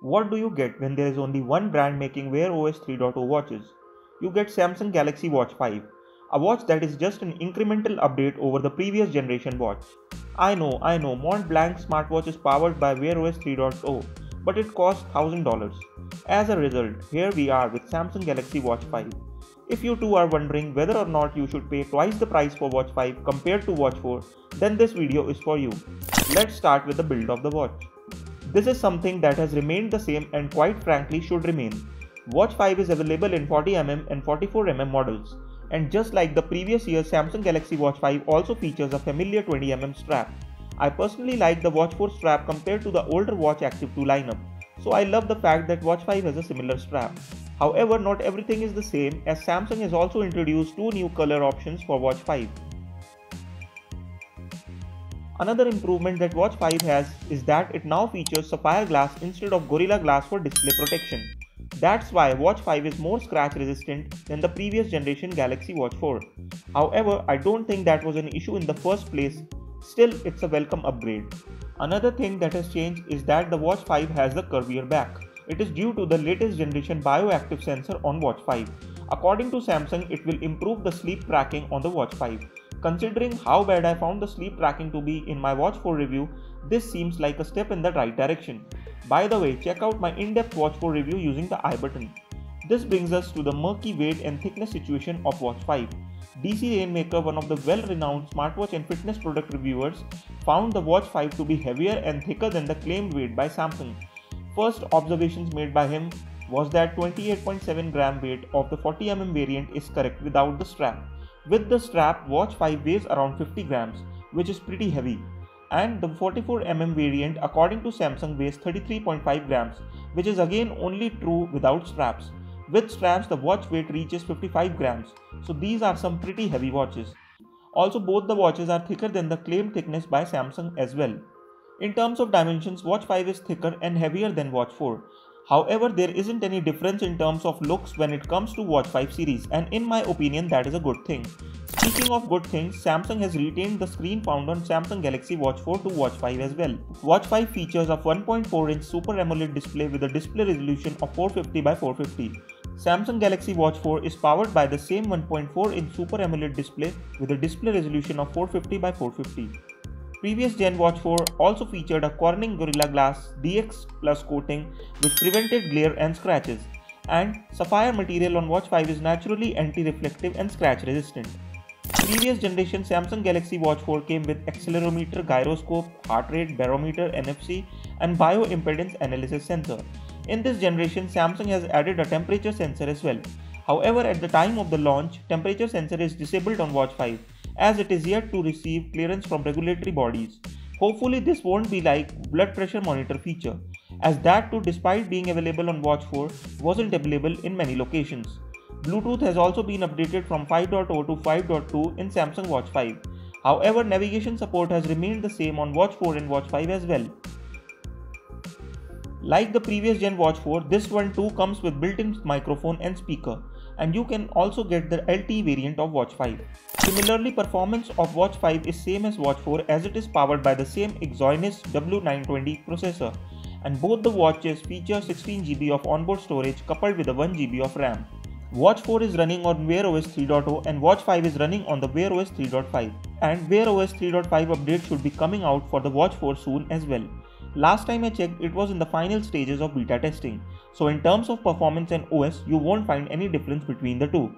What do you get when there is only one brand making Wear OS 3.0 watches? You get Samsung Galaxy Watch 5, a watch that is just an incremental update over the previous generation watch. I know, I know, Montblanc smartwatch is powered by Wear OS 3.0, but it costs $1000. As a result, here we are with Samsung Galaxy Watch 5. If you too are wondering whether or not you should pay twice the price for Watch 5 compared to Watch 4, then this video is for you. Let's start with the build of the watch. This is something that has remained the same and quite frankly should remain. Watch 5 is available in 40mm and 44mm models. And just like the previous year Samsung Galaxy Watch 5 also features a familiar 20mm strap. I personally like the Watch 4 strap compared to the older Watch Active 2 lineup. So I love the fact that Watch 5 has a similar strap. However, not everything is the same as Samsung has also introduced two new color options for Watch 5. Another improvement that Watch 5 has is that it now features sapphire glass instead of Gorilla Glass for display protection. That's why Watch 5 is more scratch resistant than the previous generation Galaxy Watch 4. However, I don't think that was an issue in the first place, still it's a welcome upgrade. Another thing that has changed is that the Watch 5 has a curvier back. It is due to the latest generation bioactive sensor on Watch 5. According to Samsung, it will improve the sleep tracking on the Watch 5. Considering how bad I found the sleep tracking to be in my Watch 4 review, this seems like a step in the right direction. By the way, check out my in-depth Watch 4 review using the i button. This brings us to the murky weight and thickness situation of Watch 5. DC Rainmaker, one of the well-renowned smartwatch and fitness product reviewers, found the Watch 5 to be heavier and thicker than the claimed weight by Samsung first observations made by him was that 28.7 gram weight of the 40mm variant is correct without the strap. With the strap, Watch 5 weighs around 50 grams, which is pretty heavy. And the 44mm variant, according to Samsung, weighs 33.5 grams, which is again only true without straps. With straps, the watch weight reaches 55 grams, so these are some pretty heavy watches. Also, both the watches are thicker than the claimed thickness by Samsung as well. In terms of dimensions, Watch 5 is thicker and heavier than Watch 4. However, there isn't any difference in terms of looks when it comes to Watch 5 series and in my opinion that is a good thing. Speaking of good things, Samsung has retained the screen found on Samsung Galaxy Watch 4 to Watch 5 as well. Watch 5 features a 1.4 inch Super AMOLED display with a display resolution of 450 by 450. Samsung Galaxy Watch 4 is powered by the same 1.4 inch Super AMOLED display with a display resolution of 450 by 450. Previous Gen Watch 4 also featured a Corning Gorilla Glass DX Plus coating which prevented glare and scratches, and sapphire material on Watch 5 is naturally anti-reflective and scratch resistant. Previous generation Samsung Galaxy Watch 4 came with accelerometer, gyroscope, heart rate, barometer, NFC, and bioimpedance analysis sensor. In this generation, Samsung has added a temperature sensor as well. However, at the time of the launch, temperature sensor is disabled on Watch 5 as it is yet to receive clearance from regulatory bodies. Hopefully this won't be like blood pressure monitor feature as that too despite being available on Watch 4 wasn't available in many locations. Bluetooth has also been updated from 5.0 to 5.2 in Samsung Watch 5. However, navigation support has remained the same on Watch 4 and Watch 5 as well. Like the previous gen Watch 4, this one too comes with built-in microphone and speaker and you can also get the LTE variant of Watch 5. Similarly, performance of Watch 5 is same as Watch 4 as it is powered by the same Exynos W920 processor and both the watches feature 16GB of onboard storage coupled with a 1GB of RAM. Watch 4 is running on Wear OS 3.0 and Watch 5 is running on the Wear OS 3.5 and Wear OS 3.5 update should be coming out for the Watch 4 soon as well. Last time I checked, it was in the final stages of beta testing. So in terms of performance and OS, you won't find any difference between the two.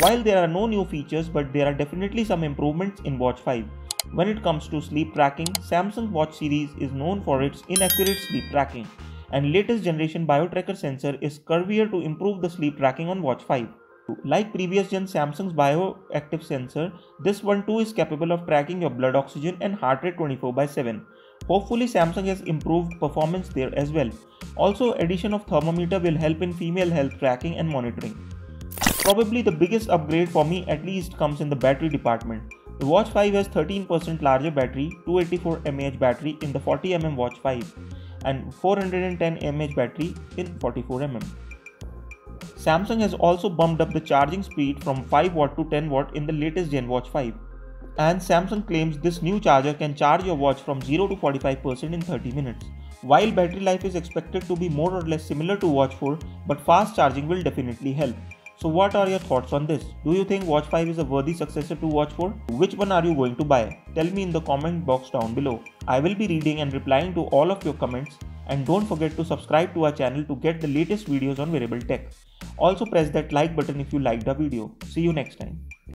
While there are no new features, but there are definitely some improvements in Watch 5. When it comes to sleep tracking, Samsung Watch series is known for its inaccurate sleep tracking, and latest generation BioTracker sensor is curvier to improve the sleep tracking on Watch 5. Like previous gen Samsung's bioactive sensor, this one too is capable of tracking your blood oxygen and heart rate 24 by 7. Hopefully Samsung has improved performance there as well. Also addition of thermometer will help in female health tracking and monitoring. Probably the biggest upgrade for me at least comes in the battery department. The Watch 5 has 13% larger battery, 284 mAh battery in the 40mm Watch 5 and 410 mAh battery in 44mm. Samsung has also bumped up the charging speed from 5W to 10W in the latest Gen Watch 5 and Samsung claims this new charger can charge your watch from 0 to 45% in 30 minutes. While battery life is expected to be more or less similar to Watch 4, but fast charging will definitely help. So what are your thoughts on this? Do you think Watch 5 is a worthy successor to Watch 4? Which one are you going to buy? Tell me in the comment box down below. I will be reading and replying to all of your comments and don't forget to subscribe to our channel to get the latest videos on wearable tech. Also press that like button if you liked the video. See you next time.